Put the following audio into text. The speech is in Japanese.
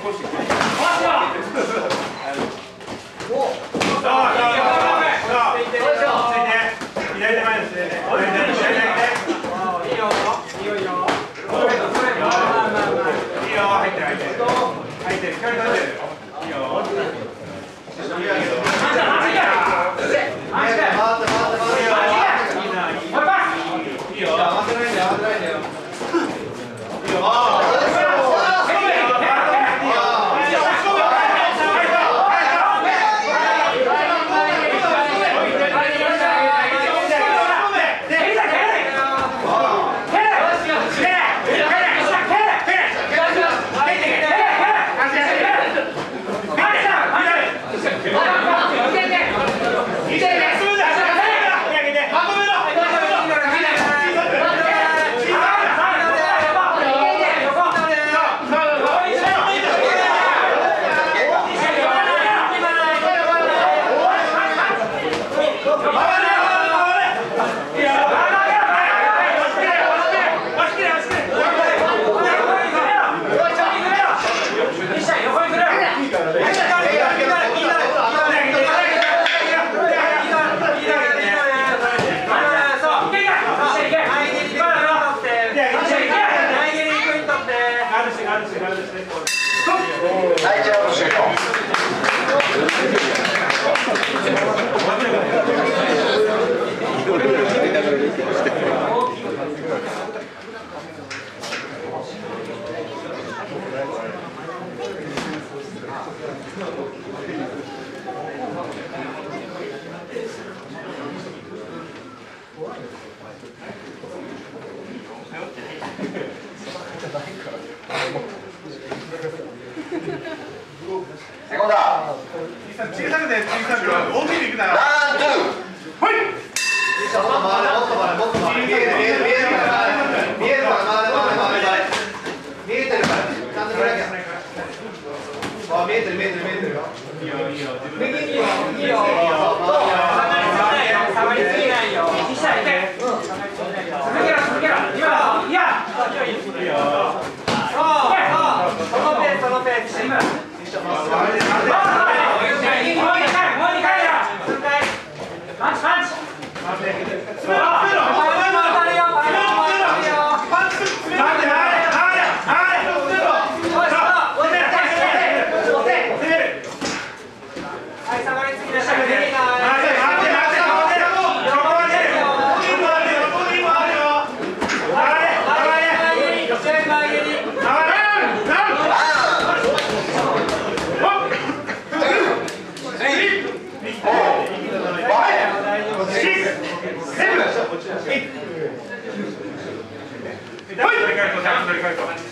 いいよ。队长，队长。セコンダー小さくて小さくて大きくいくならランはい見える見える見えるから見えるから回れ回れ回れ見えてるからちゃんと見なきゃあ見えてる見えてる見えてるよいいよいいよ自分右でにいいよいいより替えと取り替えと